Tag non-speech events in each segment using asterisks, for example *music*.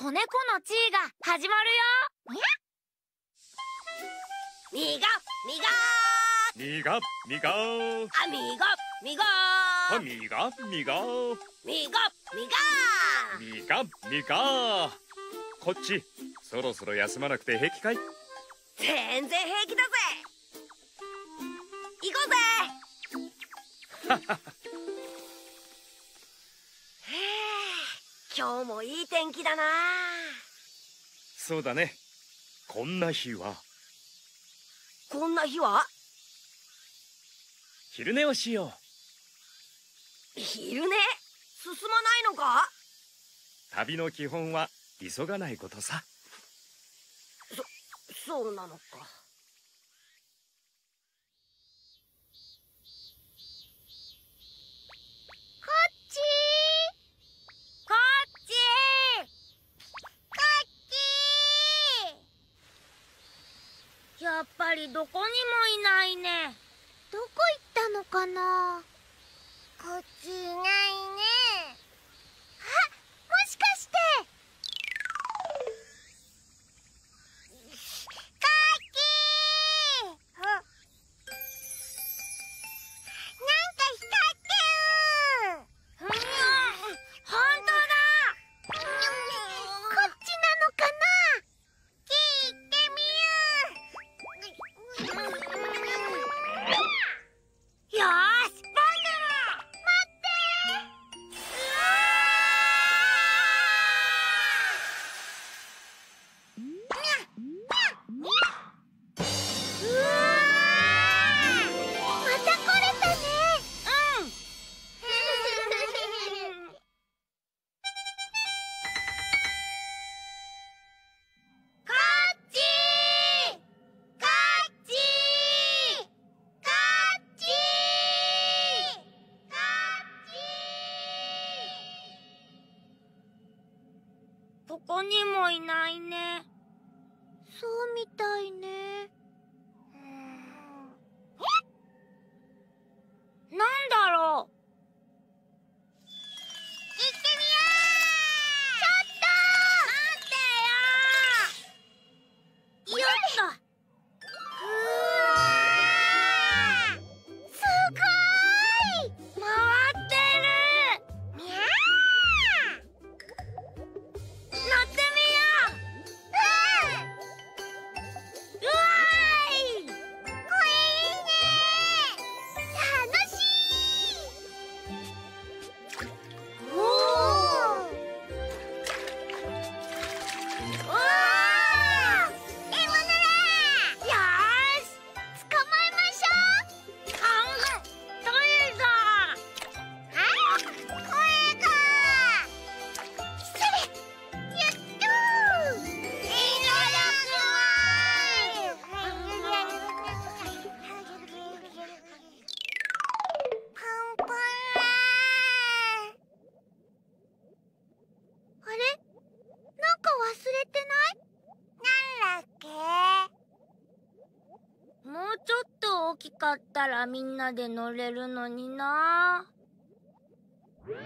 子猫の地位が始まるよ。みがみがみがみが。あみがみがあみがみが。みがみがみがみが。こっちそろそろ休まなくて平気かい？全然平気だぜ。行こうぜ *laughs* 今日もいい天気だな。そうだね。こんな日は。こんな日は？昼寝をしよ昼寝？進まないのか？う旅の基本は急がないことさ。そうなのかやっぱりどこにもいないね。どこ行ったのかな？こっちいないねたいね。れてない？なんだっけ？もうちょっと大きかったらみんなで乗れるのにな。うわ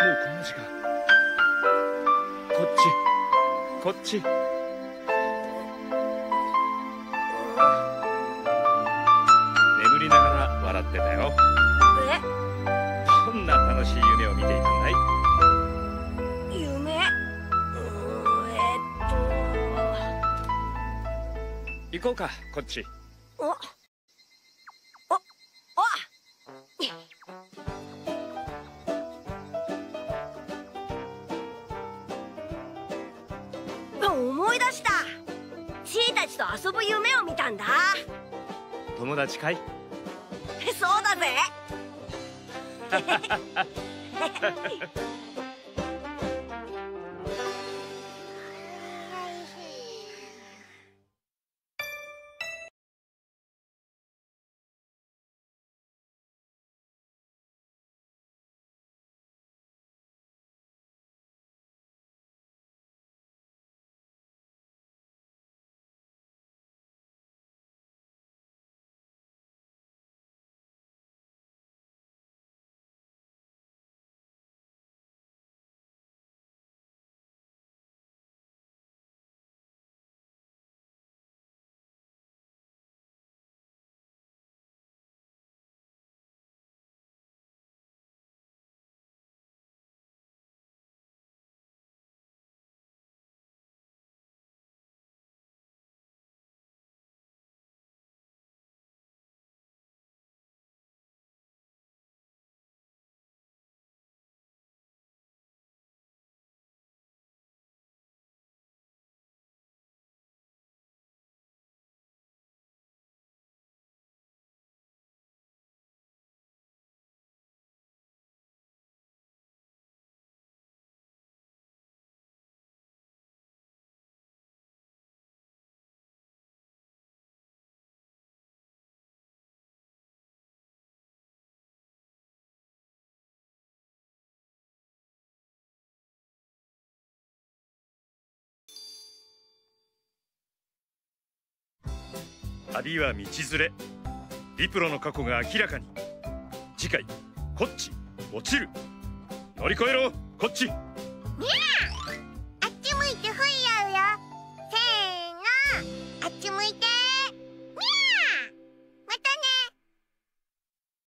こんな時間。こっち。こっち。眠りながら笑ってたよ。どんな楽しい夢を見ていたんだい？夢？っ行こうかこっち。ああ出した。シーたちと遊ぶ夢を見たんだ。友達かい？*laughs* そうだぜ *laughs* 旅は道連れ。リプロの過去が明らかに。次回こっち落ちる。乗り越えろこっち。ニャー